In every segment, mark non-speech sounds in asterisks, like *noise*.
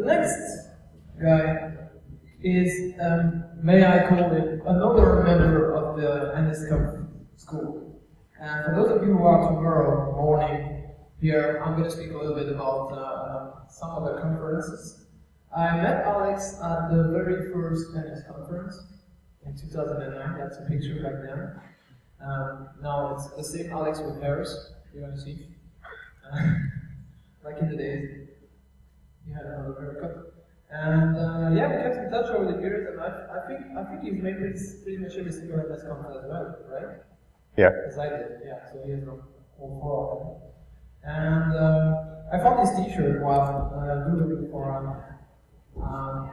the next guy is, um, may I call it, another member of the NSCOM school. And for those of you who are tomorrow morning here, I'm going to speak a little bit about uh, some of the conferences. I met Alex at the very first NS conference in 2009. That's a picture back then. Um, now it's the same Alex with Harris. You're going to see. Uh, *laughs* like in the days, another haircut. And uh, yeah, we kept in touch over the years, and I, I think I think you've made pretty, pretty much every single NS conference as well, right? Yeah. As I did, yeah. So he has all four of them. And uh, I found this T-shirt while uh, looking for um, um,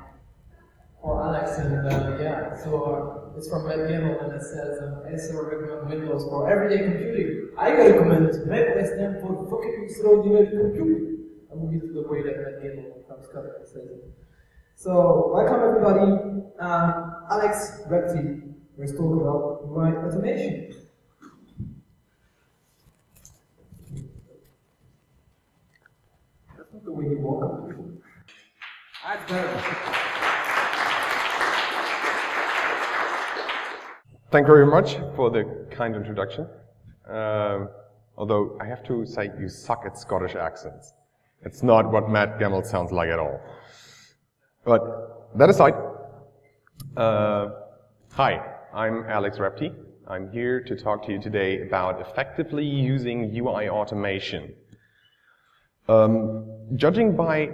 for Alex, and uh, yeah, so uh, it's from Matt Gemmell, and it says, uh, Acer recommend Windows for everyday computing. I recommend Mac OS 10 for fucking extraordinary computing. I will get to the way that Matt Gemmell from Scott says it. So, welcome everybody. Um, Alex Repty, we're talking about UI automation. That's not the way you walk up people. That's better. Thank you very much for the kind introduction. Um, although I have to say you suck at Scottish accents. It's not what Matt Gemmell sounds like at all. But that aside, uh, hi, I'm Alex Repty. I'm here to talk to you today about effectively using UI automation. Um, judging by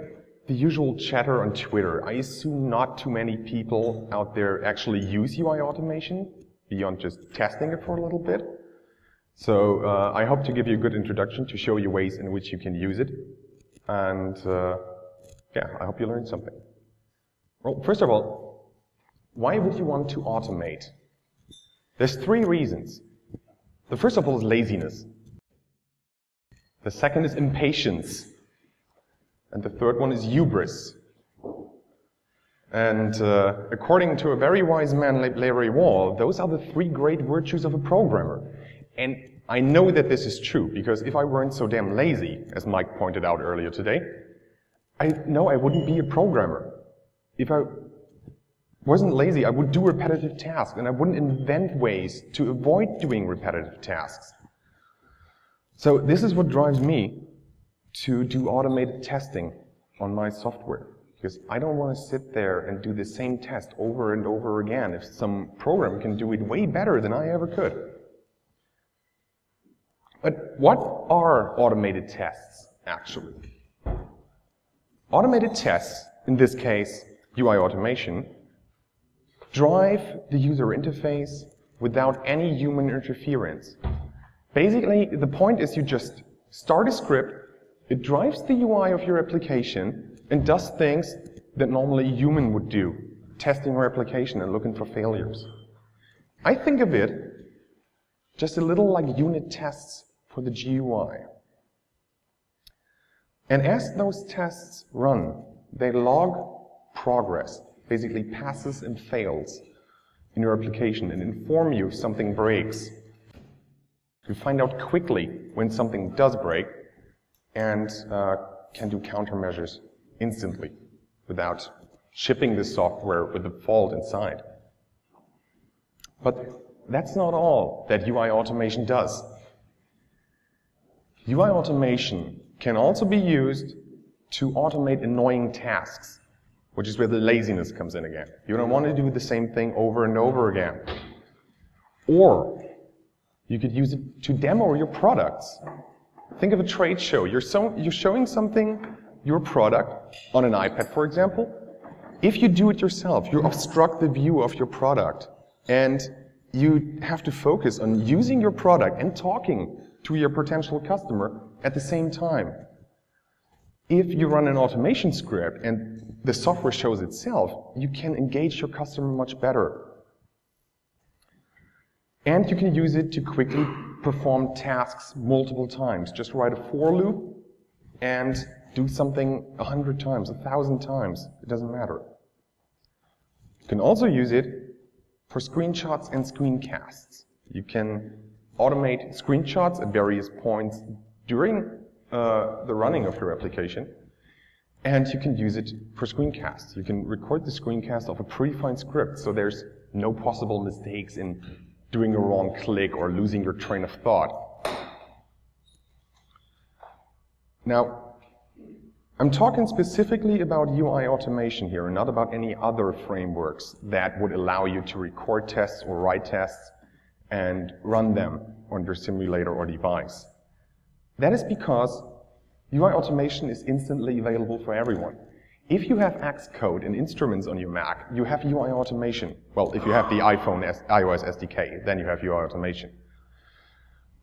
the usual chatter on Twitter, I assume not too many people out there actually use UI automation beyond just testing it for a little bit. So uh, I hope to give you a good introduction to show you ways in which you can use it. And uh, yeah, I hope you learned something. Well, first of all, why would you want to automate? There's three reasons. The first of all is laziness. The second is impatience. And the third one is hubris. And uh, according to a very wise man Larry Wall, those are the three great virtues of a programmer. And I know that this is true, because if I weren't so damn lazy, as Mike pointed out earlier today, I know I wouldn't be a programmer. If I wasn't lazy, I would do repetitive tasks, and I wouldn't invent ways to avoid doing repetitive tasks. So this is what drives me to do automated testing on my software. Because I don't want to sit there and do the same test over and over again if some program can do it way better than I ever could. But what are automated tests, actually? Automated tests, in this case, UI automation, drive the user interface without any human interference. Basically, the point is you just start a script, it drives the UI of your application, and does things that normally a human would do, testing your application and looking for failures. I think of it just a little like unit tests for the GUI. And as those tests run, they log progress, basically passes and fails in your application and inform you if something breaks. You find out quickly when something does break and uh, can do countermeasures instantly without shipping the software with the fault inside. But that's not all that UI automation does. UI automation can also be used to automate annoying tasks, which is where the laziness comes in again. You don't want to do the same thing over and over again. Or you could use it to demo your products. Think of a trade show. You're, so, you're showing something, your product, on an iPad, for example. If you do it yourself, you obstruct the view of your product. And you have to focus on using your product and talking to your potential customer at the same time. If you run an automation script and the software shows itself, you can engage your customer much better. And you can use it to quickly perform tasks multiple times. Just write a for loop and do something a hundred times, a thousand times. It doesn't matter. You can also use it for screenshots and screencasts. You can automate screenshots at various points during uh, the running of your application. And you can use it for screencasts. You can record the screencast of a predefined script, so there's no possible mistakes in doing a wrong click or losing your train of thought. Now, I'm talking specifically about UI automation here and not about any other frameworks that would allow you to record tests or write tests and run them on your simulator or device. That is because UI automation is instantly available for everyone. If you have Xcode and instruments on your Mac, you have UI automation. Well, if you have the iPhone S iOS SDK, then you have UI automation.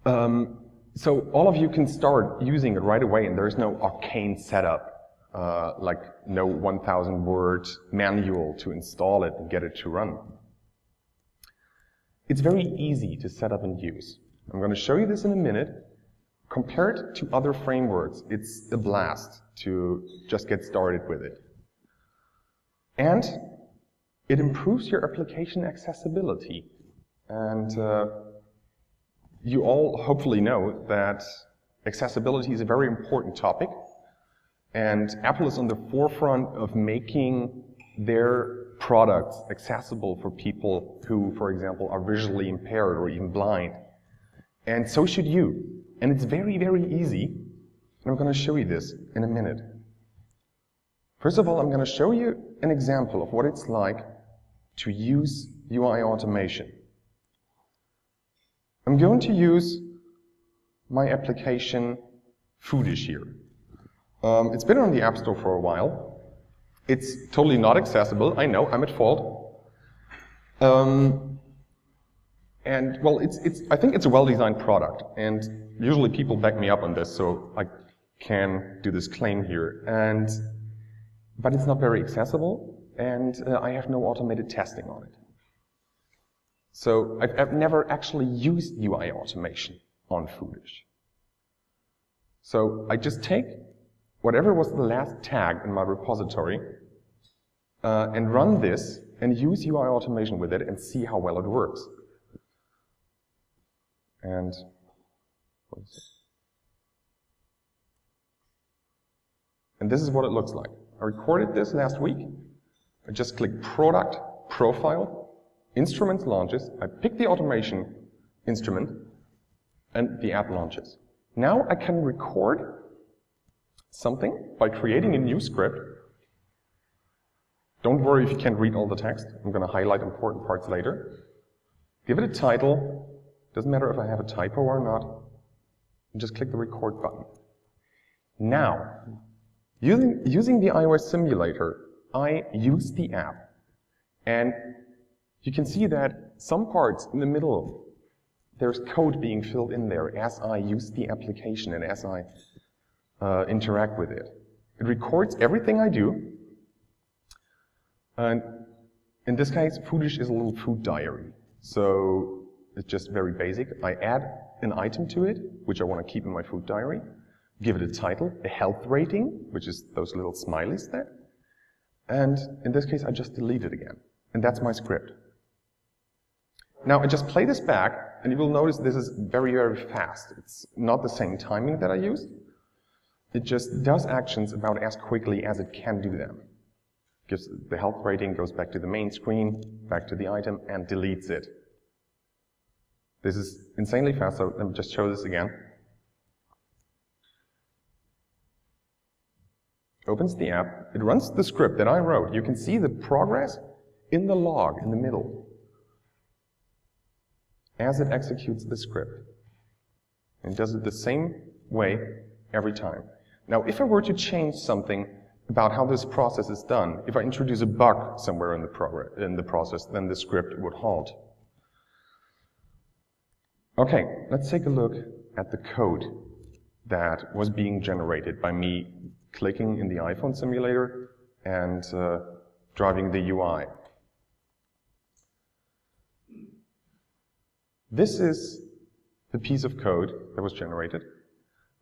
Um, so all of you can start using it right away, and there is no arcane setup, uh, like no 1,000 word manual to install it and get it to run. It's very easy to set up and use. I'm going to show you this in a minute. Compared to other frameworks, it's a blast to just get started with it. And it improves your application accessibility. And uh, you all hopefully know that accessibility is a very important topic. And Apple is on the forefront of making their products accessible for people who, for example, are visually impaired or even blind. And so should you. And it's very, very easy. And I'm going to show you this in a minute. First of all, I'm going to show you an example of what it's like to use UI automation. I'm going to use my application Foodish here. Um, it's been on the App Store for a while. It's totally not accessible. I know, I'm at fault. Um, and well, it's, it's, I think it's a well-designed product. And usually people back me up on this, so I can do this claim here. And but it's not very accessible, and uh, I have no automated testing on it. So I've, I've, never actually used UI automation on Foodish. So I just take whatever was the last tag in my repository uh, and run this and use UI automation with it and see how well it works. And and this is what it looks like. I recorded this last week. I just click Product, Profile, Instruments launches. I pick the automation instrument, and the app launches. Now I can record something by creating a new script. Don't worry if you can't read all the text. I'm going to highlight important parts later. Give it a title. Doesn't matter if I have a typo or not. And just click the record button. Now, Using, using the iOS simulator, I use the app. And you can see that some parts in the middle, there's code being filled in there as I use the application and as I uh, interact with it. It records everything I do. And in this case, Foodish is a little food diary. So it's just very basic. I add an item to it, which I want to keep in my food diary give it a title, a health rating, which is those little smileys there. And in this case, I just delete it again. And that's my script. Now, I just play this back, and you will notice this is very, very fast. It's not the same timing that I used. It just does actions about as quickly as it can do them. Gives the health rating, goes back to the main screen, back to the item, and deletes it. This is insanely fast, so let me just show this again. opens the app, it runs the script that I wrote. You can see the progress in the log in the middle as it executes the script. And does it the same way every time. Now, if I were to change something about how this process is done, if I introduce a bug somewhere in the, in the process, then the script would halt. Okay, let's take a look at the code that was being generated by me clicking in the iPhone simulator and uh, driving the UI. This is the piece of code that was generated.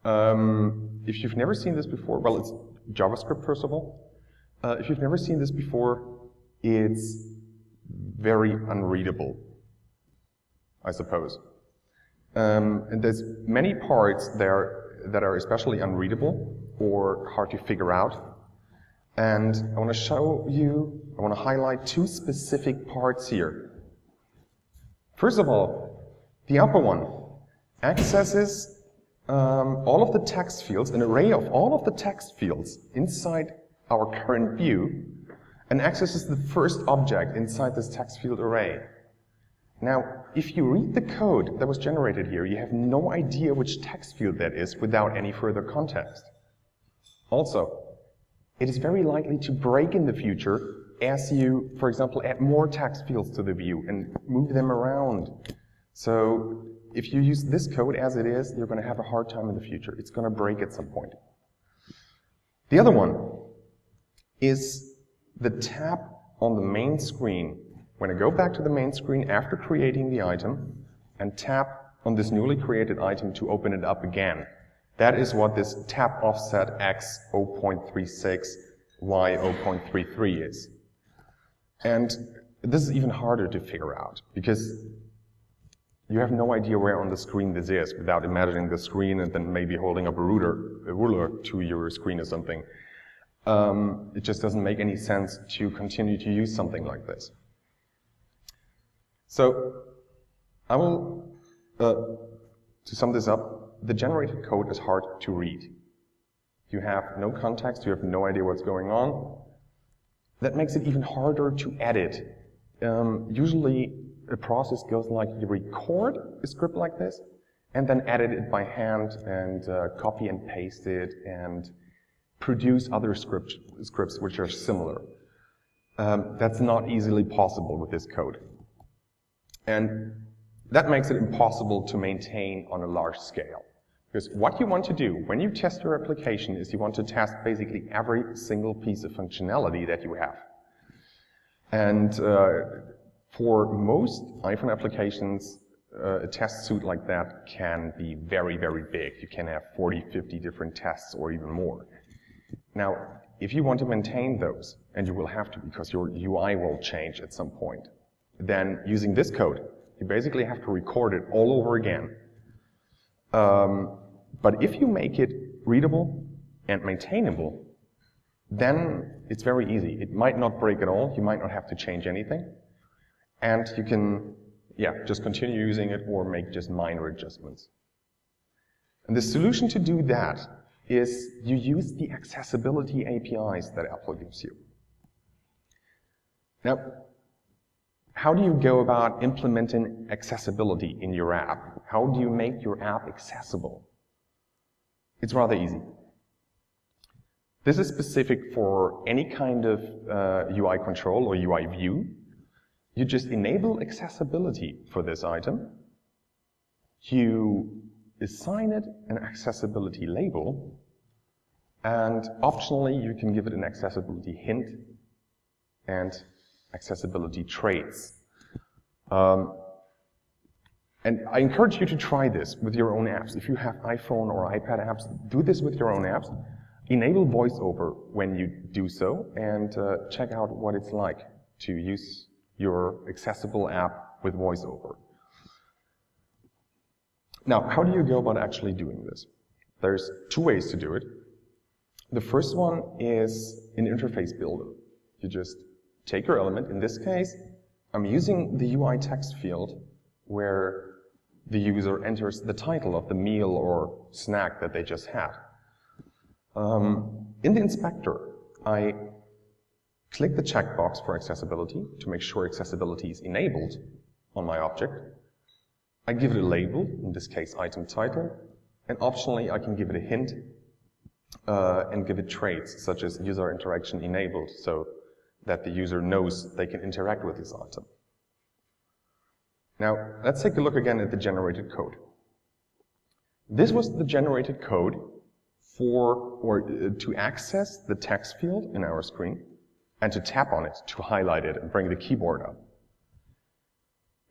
Um, if you've never seen this before, well, it's JavaScript first of all. Uh, if you've never seen this before, it's very unreadable, I suppose. Um, and there's many parts there that are especially unreadable or hard to figure out. And I want to show you, I want to highlight two specific parts here. First of all, the upper one accesses um, all of the text fields, an array of all of the text fields inside our current view, and accesses the first object inside this text field array. Now, if you read the code that was generated here, you have no idea which text field that is without any further context. Also, it is very likely to break in the future as you, for example, add more text fields to the view and move them around. So if you use this code as it is, you're going to have a hard time in the future. It's going to break at some point. The other one is the tap on the main screen. When I go back to the main screen after creating the item and tap on this newly created item to open it up again, that is what this tap offset x 0.36 y 0.33 is. And this is even harder to figure out because you have no idea where on the screen this is without imagining the screen and then maybe holding up a ruler, a ruler to your screen or something. Um, it just doesn't make any sense to continue to use something like this. So I will, uh, to sum this up, the generated code is hard to read. You have no context, you have no idea what's going on. That makes it even harder to edit. Um, usually a process goes like you record a script like this and then edit it by hand and uh, copy and paste it and produce other script, scripts which are similar. Um, that's not easily possible with this code. And that makes it impossible to maintain on a large scale. Because what you want to do when you test your application is you want to test basically every single piece of functionality that you have. And uh, for most iPhone applications, uh, a test suite like that can be very, very big. You can have 40, 50 different tests or even more. Now, if you want to maintain those, and you will have to because your UI will change at some point, then using this code, you basically have to record it all over again. Um, but if you make it readable and maintainable, then it's very easy. It might not break at all. You might not have to change anything. And you can, yeah, just continue using it or make just minor adjustments. And the solution to do that is you use the accessibility APIs that Apple gives you. Now, how do you go about implementing accessibility in your app? How do you make your app accessible? It's rather easy. This is specific for any kind of uh, UI control or UI view. You just enable accessibility for this item. You assign it an accessibility label, and optionally you can give it an accessibility hint and accessibility traits. Um, and I encourage you to try this with your own apps. If you have iPhone or iPad apps, do this with your own apps. Enable VoiceOver when you do so, and uh, check out what it's like to use your accessible app with VoiceOver. Now, how do you go about actually doing this? There's two ways to do it. The first one is an interface builder. You just take your element. In this case, I'm using the UI text field where the user enters the title of the meal or snack that they just had. Um, in the inspector, I click the checkbox for accessibility to make sure accessibility is enabled on my object. I give it a label, in this case item title, and optionally I can give it a hint uh, and give it traits such as user interaction enabled so that the user knows they can interact with this item. Now, let's take a look again at the generated code. This was the generated code for, or uh, to access the text field in our screen and to tap on it to highlight it and bring the keyboard up.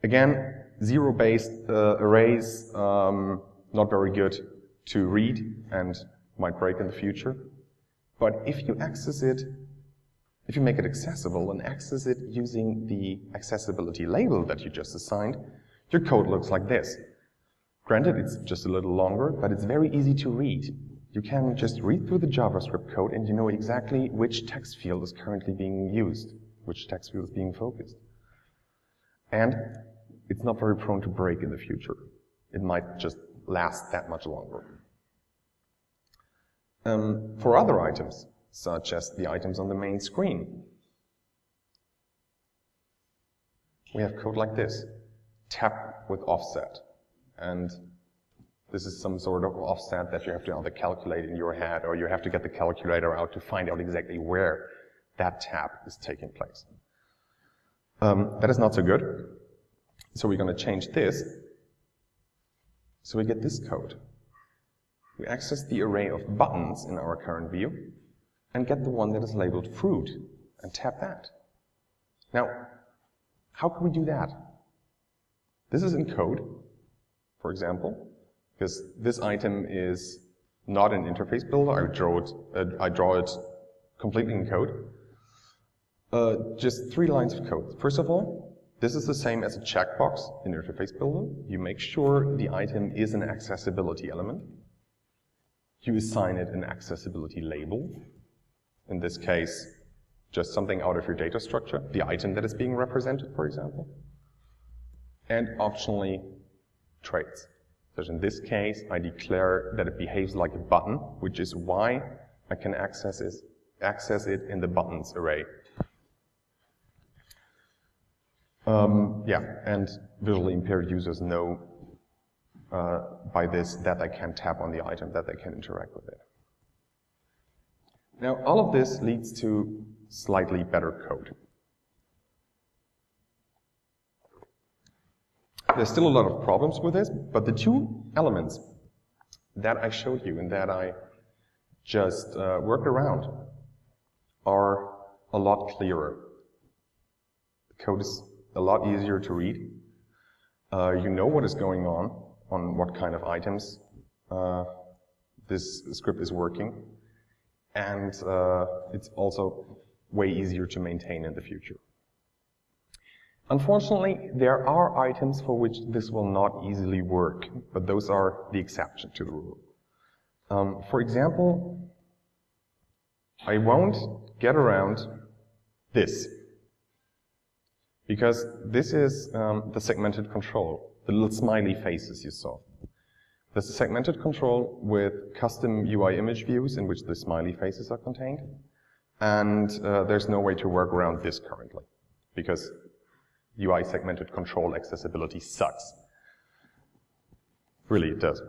Again, zero-based uh, arrays, um, not very good to read and might break in the future. But if you access it if you make it accessible and access it using the accessibility label that you just assigned, your code looks like this. Granted, it's just a little longer, but it's very easy to read. You can just read through the JavaScript code and you know exactly which text field is currently being used, which text field is being focused. And it's not very prone to break in the future. It might just last that much longer. Um, for other items, such as the items on the main screen, we have code like this, tap with offset. And this is some sort of offset that you have to either calculate in your head or you have to get the calculator out to find out exactly where that tap is taking place. Um, that is not so good. So we're going to change this. So we get this code. We access the array of buttons in our current view and get the one that is labeled fruit and tap that. Now, how can we do that? This is in code, for example, because this item is not an interface builder. I draw it, uh, I draw it completely in code. Uh, just three lines of code. First of all, this is the same as a checkbox in Interface Builder. You make sure the item is an accessibility element. You assign it an accessibility label. In this case, just something out of your data structure, the item that is being represented, for example. And optionally, traits. So in this case, I declare that it behaves like a button, which is why I can access it, access it in the buttons array. Um, yeah, and visually impaired users know uh, by this that they can tap on the item, that they can interact with it. Now, all of this leads to slightly better code. There's still a lot of problems with this, but the two elements that I showed you and that I just uh, worked around are a lot clearer. The code is a lot easier to read. Uh, you know what is going on, on what kind of items uh, this script is working, and uh, it's also way easier to maintain in the future. Unfortunately, there are items for which this will not easily work, but those are the exception to the rule. Um, for example, I won't get around this. Because this is um, the segmented control, the little smiley faces you saw. There's a segmented control with custom UI image views in which the smiley faces are contained. And uh, there's no way to work around this currently because UI segmented control accessibility sucks. Really, it does.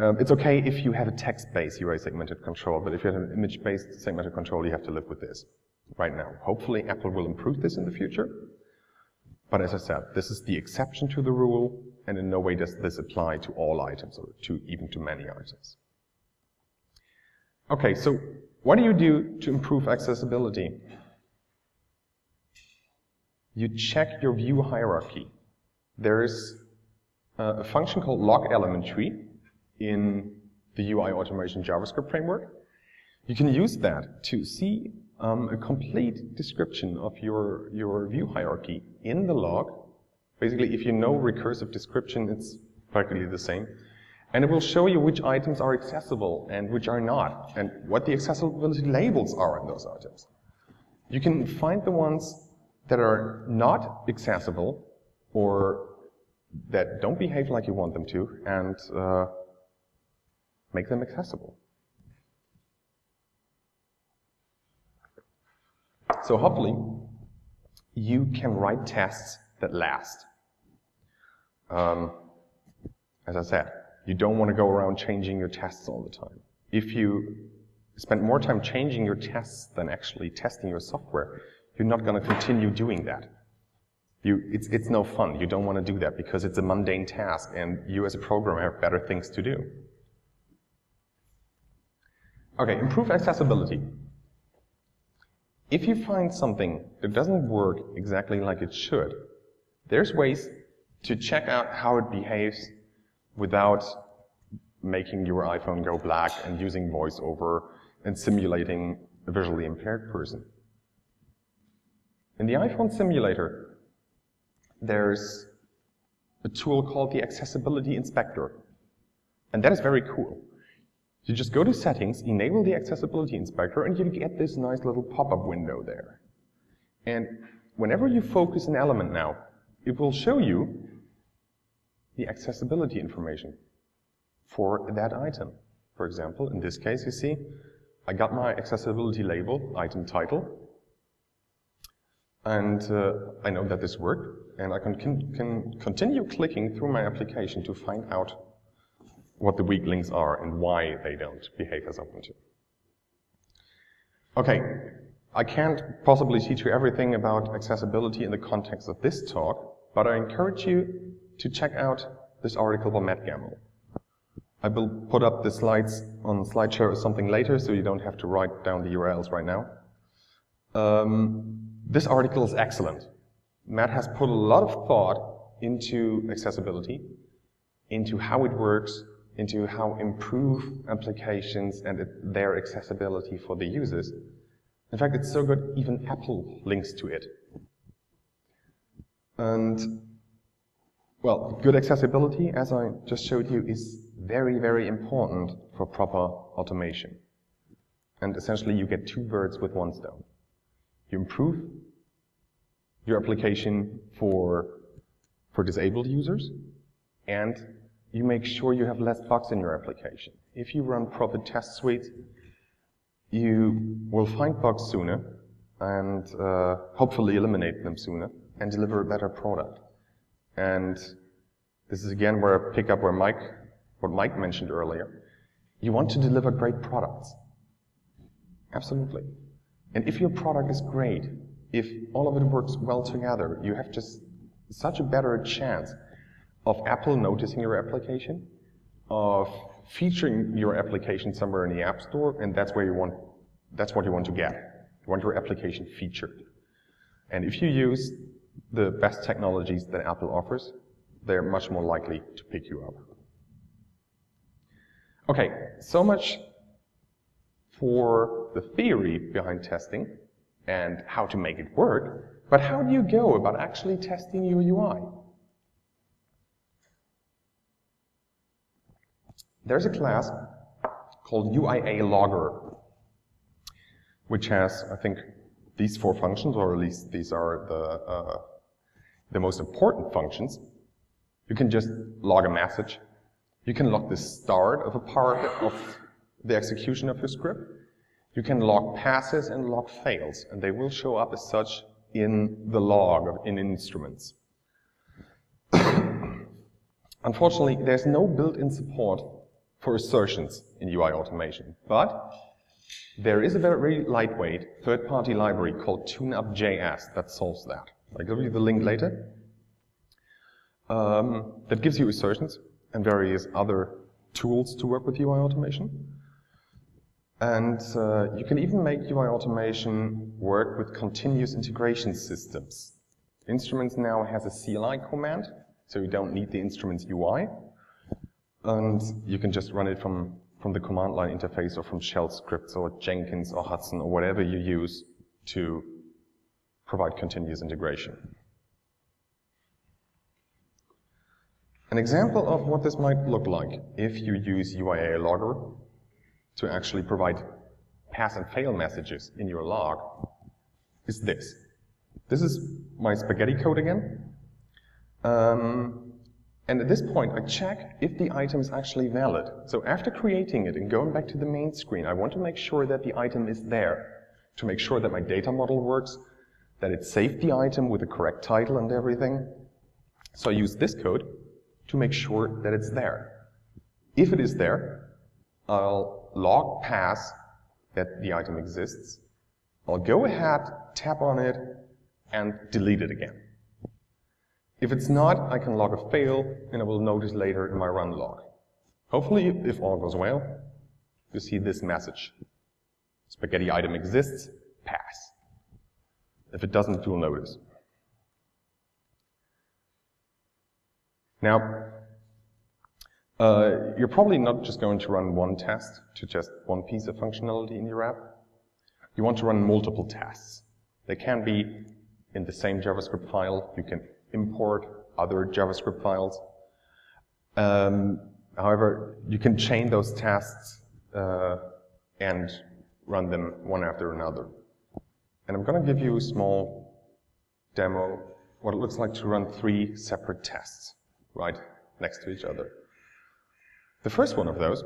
Um, it's okay if you have a text-based UI segmented control, but if you have an image-based segmented control, you have to live with this right now. Hopefully, Apple will improve this in the future. But as I said, this is the exception to the rule, and in no way does this apply to all items or to even to many items. Okay, so what do you do to improve accessibility? You check your view hierarchy. There's a function called log element tree in the UI automation JavaScript framework. You can use that to see um, a complete description of your, your view hierarchy in the log. Basically, if you know recursive description, it's practically the same. And it will show you which items are accessible and which are not, and what the accessibility labels are in those items. You can find the ones that are not accessible or that don't behave like you want them to and uh, make them accessible. So hopefully, you can write tests that last. Um, as I said, you don't want to go around changing your tests all the time. If you spend more time changing your tests than actually testing your software, you're not going to continue doing that. You, it's, it's no fun. You don't want to do that because it's a mundane task and you as a programmer have better things to do. Okay, improve accessibility. If you find something that doesn't work exactly like it should, there's ways to check out how it behaves without making your iPhone go black and using voiceover and simulating a visually impaired person. In the iPhone simulator, there's a tool called the Accessibility Inspector. And that is very cool. You just go to Settings, enable the Accessibility Inspector, and you get this nice little pop-up window there. And whenever you focus an element now, it will show you the accessibility information for that item. For example, in this case, you see, I got my accessibility label, item title, and uh, I know that this worked, and I can, can, continue clicking through my application to find out what the weak links are and why they don't behave as I want to. Okay, I can't possibly teach you everything about accessibility in the context of this talk, but I encourage you to check out this article by Matt Gemmell. I will put up the slides on SlideShare or something later, so you don't have to write down the URLs right now. Um, this article is excellent. Matt has put a lot of thought into accessibility, into how it works, into how improve applications and their accessibility for the users. In fact, it's so good, even Apple links to it. And, well, good accessibility, as I just showed you, is very, very important for proper automation. And essentially, you get two birds with one stone. You improve your application for, for disabled users, and you make sure you have less bugs in your application. If you run proper test suites, you will find bugs sooner and uh, hopefully eliminate them sooner and deliver a better product. And this is again where I pick up where Mike, what Mike mentioned earlier. You want to deliver great products. Absolutely. And if your product is great, if all of it works well together, you have just such a better chance of Apple noticing your application, of featuring your application somewhere in the App Store, and that's where you want, that's what you want to get. You want your application featured. And if you use the best technologies that Apple offers, they're much more likely to pick you up. Okay, so much for the theory behind testing and how to make it work, but how do you go about actually testing your UI? There's a class called UIA Logger, which has, I think, these four functions, or at least these are the, uh, the most important functions. You can just log a message. You can log the start of a part of the execution of your script. You can log passes and log fails, and they will show up as such in the log of, in instruments. *coughs* Unfortunately, there's no built-in support for assertions in UI automation. But there is a very lightweight third-party library called TuneUp.js that solves that. I'll give you the link later. Um, that gives you assertions and various other tools to work with UI automation. And uh, you can even make UI automation work with continuous integration systems. Instruments now has a CLI command, so you don't need the instruments UI and you can just run it from, from the command line interface or from shell scripts or Jenkins or Hudson or whatever you use to provide continuous integration. An example of what this might look like if you use UIA logger to actually provide pass and fail messages in your log is this. This is my spaghetti code again. Um, and at this point, I check if the item is actually valid. So after creating it and going back to the main screen, I want to make sure that the item is there, to make sure that my data model works, that it saved the item with the correct title and everything. So I use this code to make sure that it's there. If it is there, I'll log pass that the item exists. I'll go ahead, tap on it, and delete it again. If it's not, I can log a fail, and I will notice later in my run log. Hopefully, if all goes well, you see this message. Spaghetti item exists, pass. If it doesn't, you'll notice. Now, uh, you're probably not just going to run one test to just one piece of functionality in your app. You want to run multiple tests. They can be in the same JavaScript file. You can import other JavaScript files. Um, however, you can chain those tests uh, and run them one after another. And I'm going to give you a small demo what it looks like to run three separate tests right next to each other. The first one of those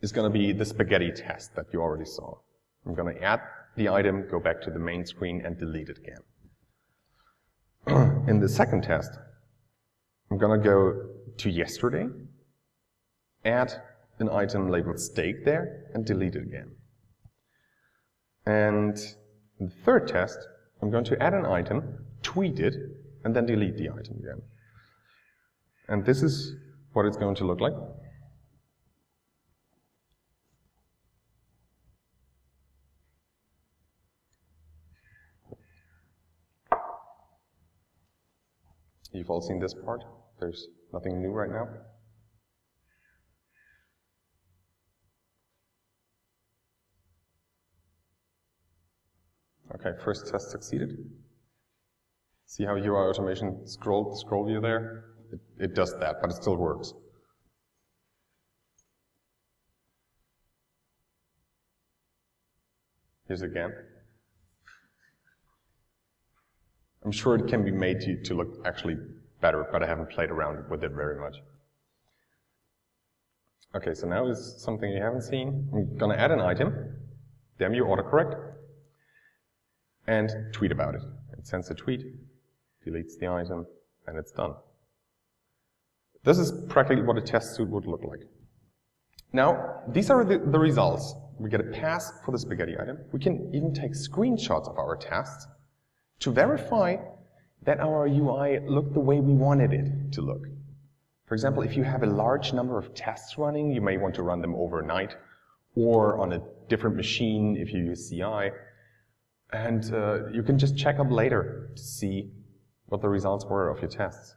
is going to be the spaghetti test that you already saw. I'm going to add the item, go back to the main screen, and delete it again. *clears throat* In the second test, I'm going to go to yesterday, add an item labeled steak there, and delete it again. And in the third test, I'm going to add an item, tweet it, and then delete the item again. And this is what it's going to look like. You've all seen this part. There's nothing new right now. Okay, first test succeeded. See how UI automation scroll, scroll view there? It, it does that, but it still works. Here's again. I'm sure it can be made to, to look actually better, but I haven't played around with it very much. Okay, so now is something you haven't seen. I'm gonna add an item, damn you autocorrect, and tweet about it. It sends a tweet, deletes the item, and it's done. This is practically what a test suite would look like. Now, these are the, the results. We get a pass for the spaghetti item. We can even take screenshots of our tests to verify that our UI looked the way we wanted it to look. For example, if you have a large number of tests running, you may want to run them overnight or on a different machine if you use CI. And uh, you can just check up later to see what the results were of your tests.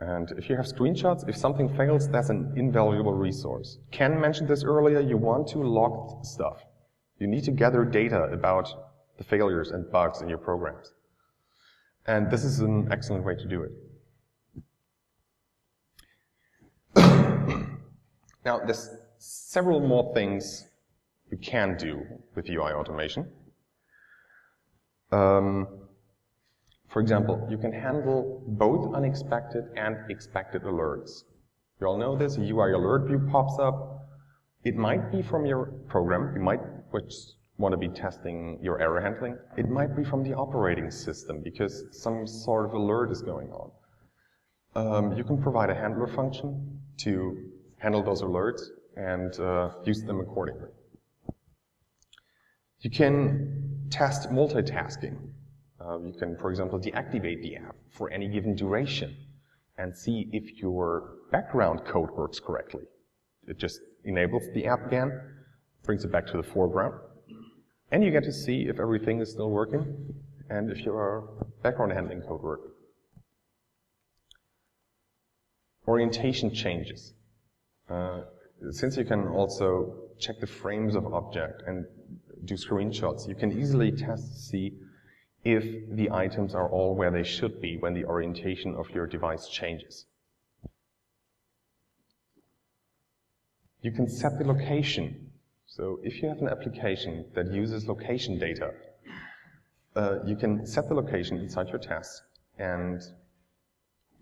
And if you have screenshots, if something fails, that's an invaluable resource. Ken mentioned this earlier, you want to log stuff. You need to gather data about the failures and bugs in your programs. And this is an excellent way to do it. *coughs* now, there's several more things you can do with UI automation. Um, for example, you can handle both unexpected and expected alerts. You all know this, a UI alert view pops up. It might be from your program, you might want to be testing your error handling. It might be from the operating system because some sort of alert is going on. Um, you can provide a handler function to handle those alerts and uh, use them accordingly. You can test multitasking. Uh, you can, for example, deactivate the app for any given duration and see if your background code works correctly. It just enables the app again, brings it back to the foreground, and you get to see if everything is still working and if your background handling code works. Orientation changes. Uh, since you can also check the frames of object and do screenshots, you can easily test to see if the items are all where they should be when the orientation of your device changes. You can set the location. So if you have an application that uses location data, uh, you can set the location inside your test, and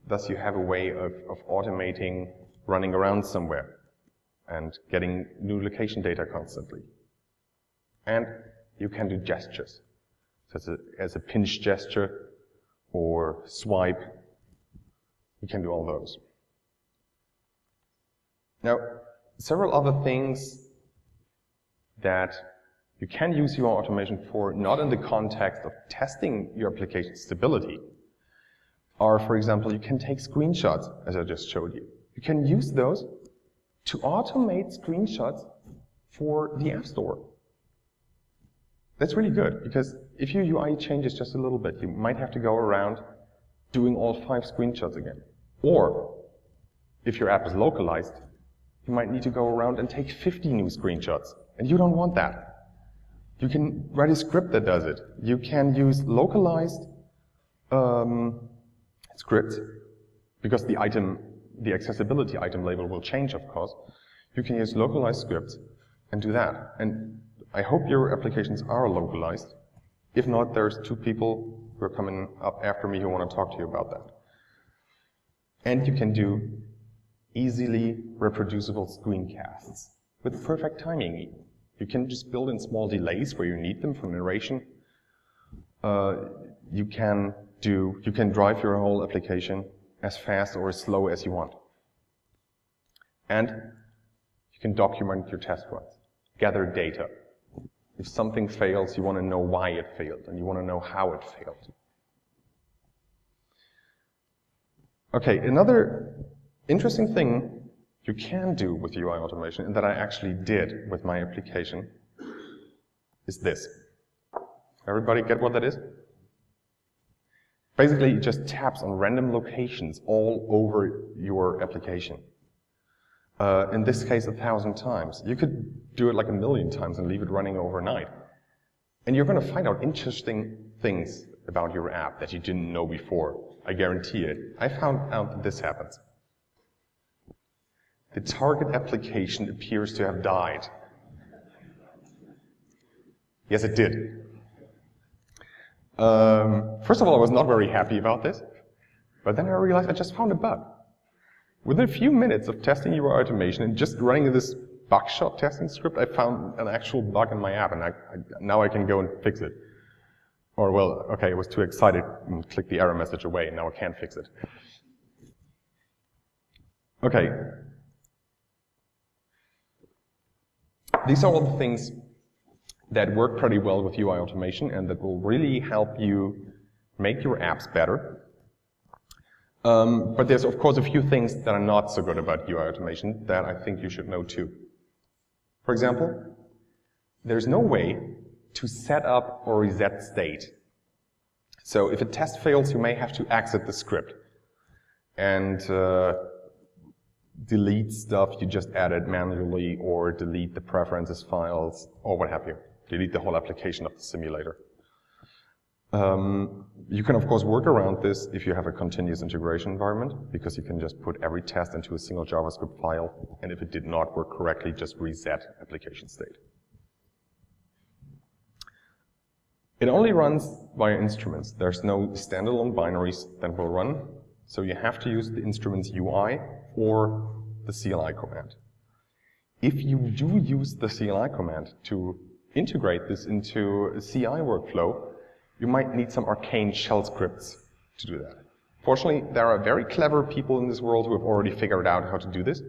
thus you have a way of, of automating running around somewhere and getting new location data constantly. And you can do gestures as a, as a pinch gesture or swipe. You can do all those. Now, several other things that you can use your automation for, not in the context of testing your application stability, are, for example, you can take screenshots, as I just showed you. You can use those to automate screenshots for the App Store. That's really good, because if your UI changes just a little bit, you might have to go around doing all five screenshots again. Or, if your app is localized, you might need to go around and take 50 new screenshots. And you don't want that. You can write a script that does it. You can use localized um, scripts, because the item, the accessibility item label will change, of course. you can use localized scripts and do that. And I hope your applications are localized. If not, there's two people who are coming up after me who want to talk to you about that. And you can do easily reproducible screencasts with perfect timing. You can just build in small delays where you need them for narration. Uh, you can do, you can drive your whole application as fast or as slow as you want. And you can document your test runs, gather data. If something fails, you want to know why it failed, and you want to know how it failed. Okay, another interesting thing you can do with UI automation, and that I actually did with my application, is this. Everybody get what that is? Basically, it just taps on random locations all over your application. Uh, in this case, a thousand times. You could do it like a million times and leave it running overnight. And you're going to find out interesting things about your app that you didn't know before. I guarantee it. I found out that this happens. The target application appears to have died. Yes, it did. Um, first of all, I was not very happy about this, but then I realized I just found a bug. Within a few minutes of testing UI automation and just running this buckshot testing script, I found an actual bug in my app, and I, I, now I can go and fix it. Or, well, okay, I was too excited and clicked the error message away, and now I can't fix it. Okay. These are all the things that work pretty well with UI automation and that will really help you make your apps better. Um, but there's, of course, a few things that are not so good about UI automation that I think you should know too. For example, there's no way to set up or reset state. So if a test fails, you may have to exit the script and uh, delete stuff you just added manually or delete the preferences files or what have you. Delete the whole application of the simulator. Um, you can, of course, work around this if you have a continuous integration environment, because you can just put every test into a single JavaScript file, and if it did not work correctly, just reset application state. It only runs via instruments. There's no standalone binaries that will run, so you have to use the instrument's UI or the CLI command. If you do use the CLI command to integrate this into a CI workflow, you might need some arcane shell scripts to do that. Fortunately, there are very clever people in this world who have already figured out how to do this.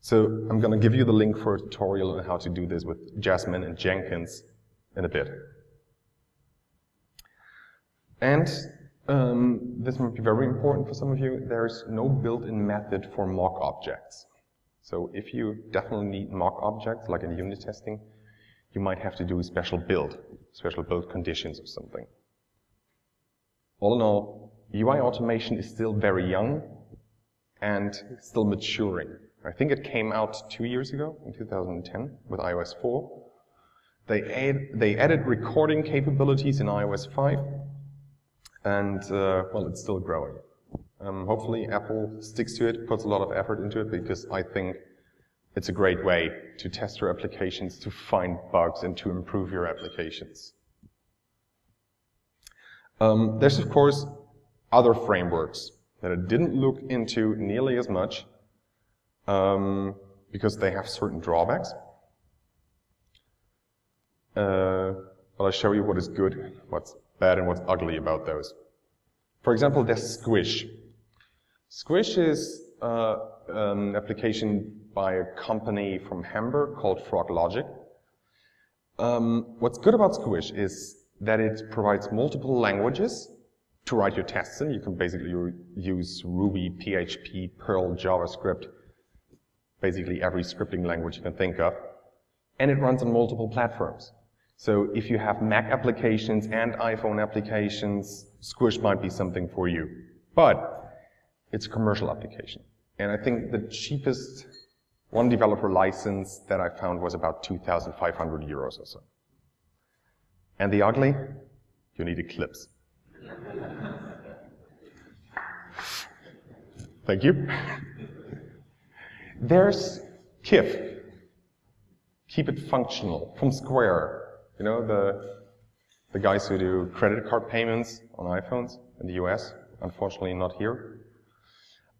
So I'm going to give you the link for a tutorial on how to do this with Jasmine and Jenkins in a bit. And um, this might be very important for some of you. There's no built-in method for mock objects. So if you definitely need mock objects, like in unit testing, you might have to do a special build, special build conditions or something. All in all, UI automation is still very young and still maturing. I think it came out two years ago, in 2010, with iOS 4. They, add, they added recording capabilities in iOS 5, and uh, well, it's still growing. Um, hopefully, Apple sticks to it, puts a lot of effort into it, because I think it's a great way to test your applications, to find bugs, and to improve your applications. Um, there's, of course, other frameworks that I didn't look into nearly as much um, because they have certain drawbacks. Uh, but I'll show you what is good, what's bad, and what's ugly about those. For example, there's Squish. Squish is uh, an application by a company from Hamburg called FrogLogic. Um, what's good about Squish is that it provides multiple languages to write your tests in. You can basically use Ruby, PHP, Perl, JavaScript, basically every scripting language you can think of. And it runs on multiple platforms. So if you have Mac applications and iPhone applications, Squish might be something for you. But it's a commercial application. And I think the cheapest one developer license that I found was about 2,500 euros or so. And the ugly? You need Eclipse. *laughs* Thank you. There's KIF, keep it functional, from Square. You know, the, the guys who do credit card payments on iPhones in the US, unfortunately not here.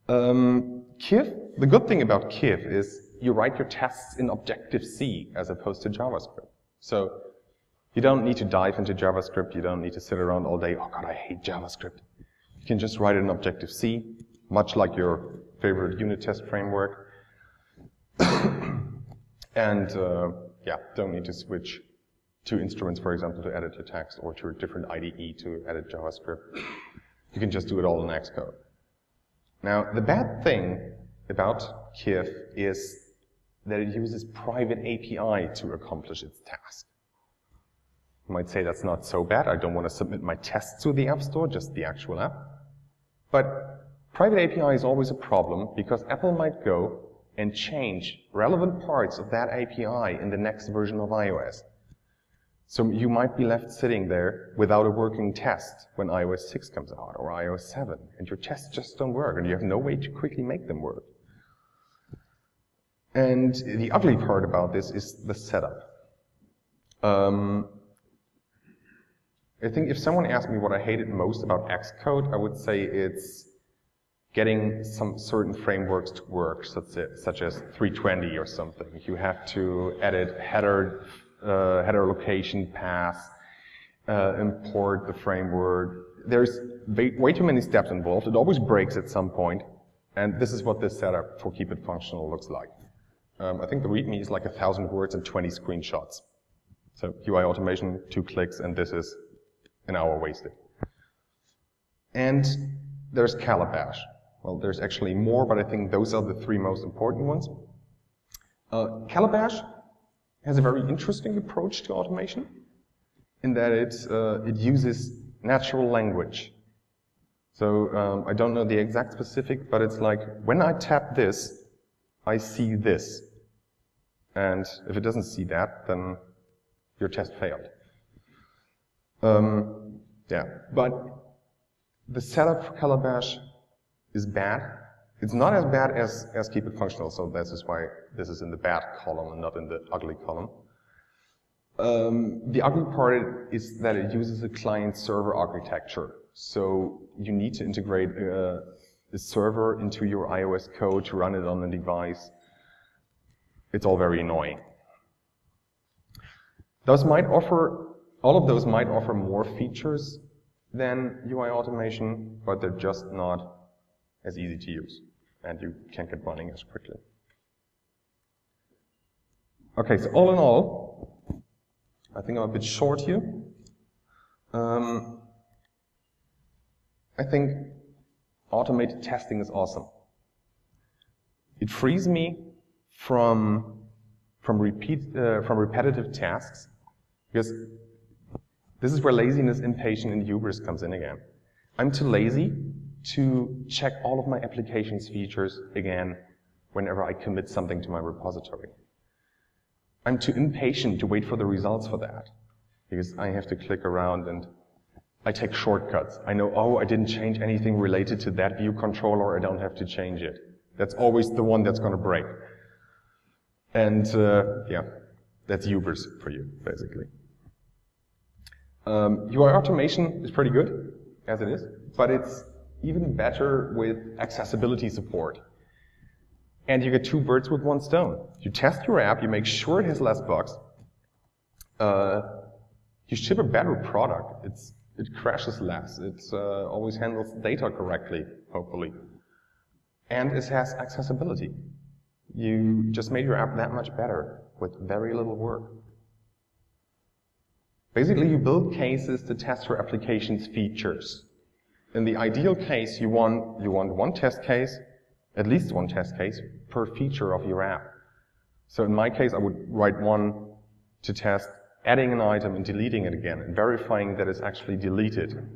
Um, the good thing about KIF is you write your tests in Objective-C as opposed to JavaScript. So you don't need to dive into JavaScript. You don't need to sit around all day. Oh God, I hate JavaScript. You can just write it in Objective-C, much like your favorite unit test framework. *coughs* and uh, yeah, don't need to switch to instruments, for example, to edit your text or to a different IDE to edit JavaScript. You can just do it all in Xcode. Now, the bad thing about KIF is that it uses private API to accomplish its task. You might say that's not so bad. I don't want to submit my tests to the App Store, just the actual app. But private API is always a problem because Apple might go and change relevant parts of that API in the next version of iOS. So you might be left sitting there without a working test when iOS 6 comes out or iOS 7, and your tests just don't work, and you have no way to quickly make them work. And the ugly part about this is the setup. Um, I think if someone asked me what I hated most about Xcode, I would say it's getting some certain frameworks to work, such as, such as Three20 or something. You have to edit header, uh, header location path, uh, import the framework. There's way, way too many steps involved. It always breaks at some point, and this is what this setup for Keep It Functional looks like. Um, I think the README is like a thousand words and 20 screenshots. So UI automation, two clicks, and this is an hour wasted. And there's Calabash. Well, there's actually more, but I think those are the three most important ones. Uh, Calabash has a very interesting approach to automation in that it, uh, it uses natural language. So um, I don't know the exact specific, but it's like when I tap this, I see this. And if it doesn't see that, then your test failed. Um, yeah, but the setup for Calabash is bad. It's not as bad as, as Keep It Functional, so this is why this is in the bad column and not in the ugly column. Um, the ugly part is that it uses a client-server architecture. So you need to integrate uh, the server into your iOS code to run it on the device. It's all very annoying. Those might offer, all of those might offer more features than UI automation, but they're just not as easy to use, and you can't get running as quickly. Okay, so all in all, I think I'm a bit short here. Um, I think automated testing is awesome. It frees me from from repeat uh, from repetitive tasks because this is where laziness, impatience, and hubris comes in again. I'm too lazy to check all of my application's features again whenever I commit something to my repository. I'm too impatient to wait for the results for that because I have to click around and I take shortcuts. I know, oh, I didn't change anything related to that view controller. I don't have to change it. That's always the one that's going to break. And uh, yeah, that's hubris for you, basically. Um, UI automation is pretty good, as it is, but it's even better with accessibility support. And you get two birds with one stone. You test your app, you make sure it has less bugs, uh, you ship a better product. It's, it crashes less. It uh, always handles data correctly, hopefully. And it has accessibility. You just made your app that much better with very little work. Basically, you build cases to test your application's features. In the ideal case, you want, you want one test case, at least one test case, per feature of your app. So in my case, I would write one to test adding an item and deleting it again, and verifying that it's actually deleted.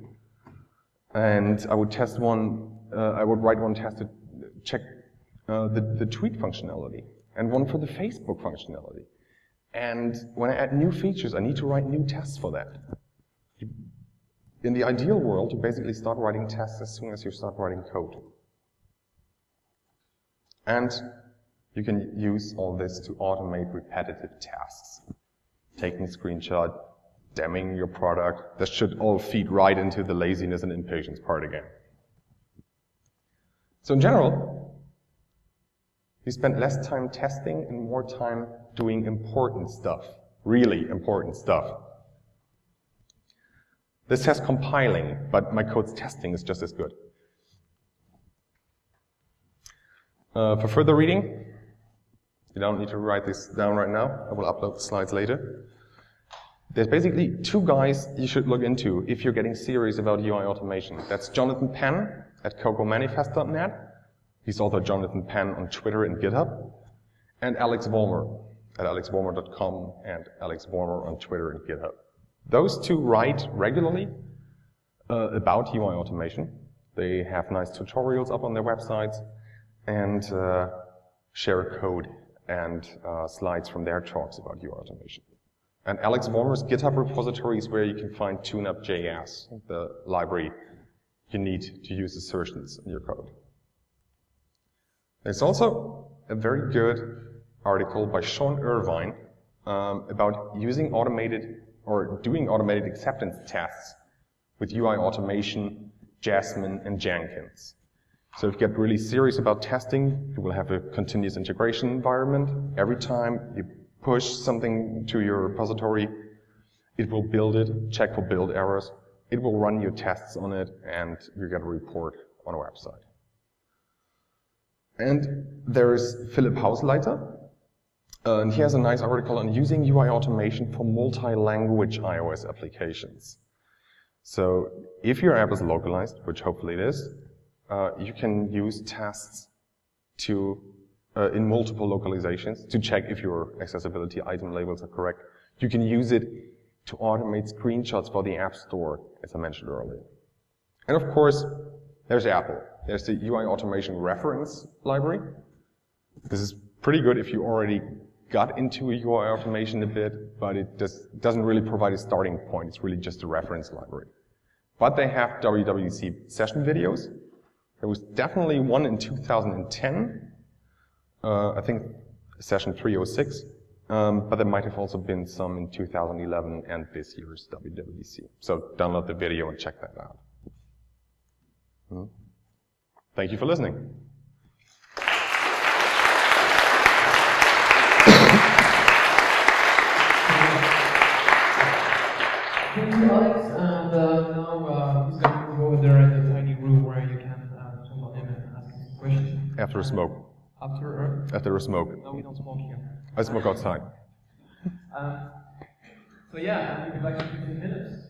And I would test one, uh, I would write one test to check uh, the, the tweet functionality, and one for the Facebook functionality. And when I add new features, I need to write new tests for that. In the ideal world, you basically start writing tests as soon as you start writing code. And You can use all this to automate repetitive tasks. Taking a screenshot, demoing your product, that should all feed right into the laziness and impatience part again. So in general, you spend less time testing and more time doing important stuff, really important stuff. This has compiling, but my code's testing is just as good. Uh, for further reading, you don't need to write this down right now. I will upload the slides later. There's basically two guys you should look into if you're getting serious about UI automation. That's Jonathan Penn at cocoamanifest.net. He's also Jonathan Penn on Twitter and GitHub. And Alex Vollmer at alexvollmer.com and Alex Vollmer on Twitter and GitHub. Those two write regularly uh, about UI automation. They have nice tutorials up on their websites and uh, share code and uh, slides from their talks about UI automation. And Alex Vollmer's GitHub repository is where you can find TuneUp.js, the library you need to use assertions in your code. There's also a very good article by Sean Irvine um, about using automated or doing automated acceptance tests with UI automation, Jasmine, and Jenkins. So if you get really serious about testing, you will have a continuous integration environment. Every time you push something to your repository, it will build it, check for build errors, it will run your tests on it, and you get a report on a website. And there is Philipp Hausleiter, and here's a nice article on using UI automation for multi-language iOS applications. So if your app is localized, which hopefully it is, uh, you can use tests to uh, in multiple localizations to check if your accessibility item labels are correct. You can use it to automate screenshots for the App Store, as I mentioned earlier. And of course, there's Apple. There's the UI automation reference library. This is pretty good if you already got into UI automation a bit, but it just doesn't really provide a starting point. It's really just a reference library. But they have WWDC session videos, there was definitely one in 2010, uh, I think session 306, um, but there might have also been some in 2011 and this year's WWDC. So download the video and check that out. Hmm. Thank you for listening. Thank you, Alex. And uh, now uh, he's going to go over there in the tiny room where you can uh, talk about him and ask him questions. after a smoke. After? Uh, After a smoke. No, we don't smoke here. I smoke outside. um, so yeah, we'd like 15 minutes.